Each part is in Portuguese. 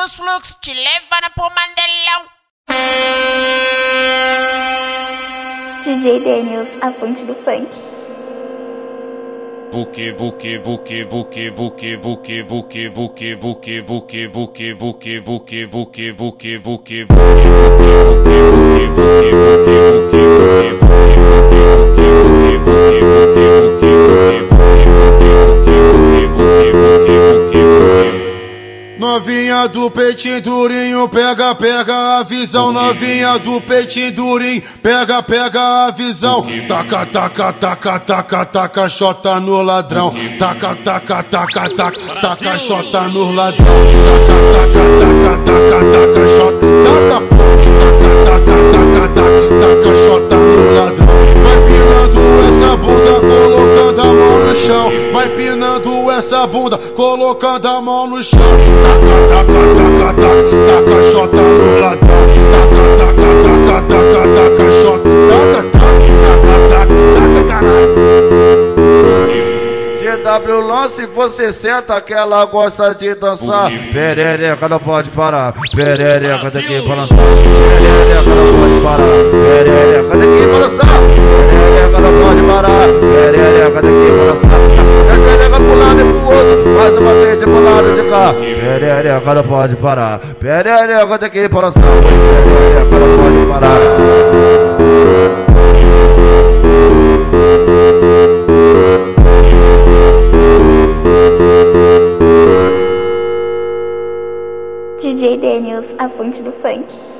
dos fluxos te levando pro Mandelão. DJ Daniels, a fonte do funk. Buque, buque, buque, buque, buque, buque, buque, buque, buque, buque, buque, buque, buque, buque, buque, buque, Novinha do peitinho durinho, pega, pega a visão. Novinha do peitinho durinho, pega, pega a visão. Taca, taca, taca, taca, taca, chota no ladrão. Taca, taca, taca, taca, taca, chota no ladrão. Taca, taca, taca, taca, taca, essa bunda, colocando a mão no chão. Taca, taca, taca, taca, taca, chota no ladrão. Taca, taca, taca, taca, taca, chota. Taca, taca, taca, taca, taca, caralho. GW lance, você senta que ela gosta de dançar. Perereca não pode parar. Perereca tem que balançar. Perereca não pode parar. Perereca tem que sede pro lado de cá. Perereca não pode parar. Perereca tem que balançar. Perereca não pode parar. DJ Daniels, a fonte do funk.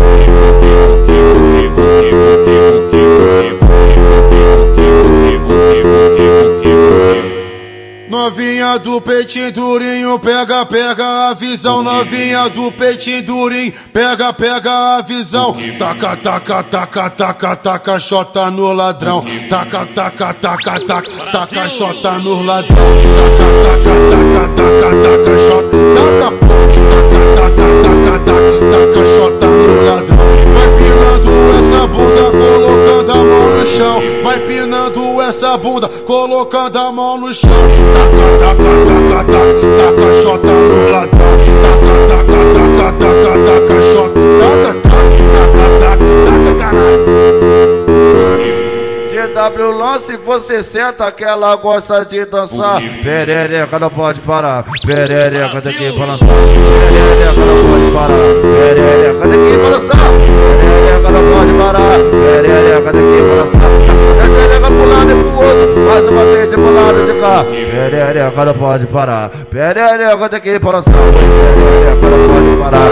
Novinha do peitinho durinho, pega, pega a visão. Novinha do peitinho durinho, pega, pega a visão. Taca, taca, taca, taca, taca, chota no ladrão. Taca, taca, taca, taca, taca, chota no ladrão. Taca, taca, taca, taca, taca, chota. Taca, taca, taca, taca, Vai pinando essa bunda, colocando a mão no chão. Taca, taca, taca, taca, taca, chota no ladrão. Taca, taca, taca, taca, taca, chota. Taca, taca, taca, taca, taca, caralho. GW lance, você senta que ela gosta de dançar. Perereca não pode parar. Perereca tem que balançar. Perereca não pode parar. Perereca tem que balançar. Perereca não pode parar. agora pode parar. Perereca, tem é que ir para o céu. Perereca, agora pode parar.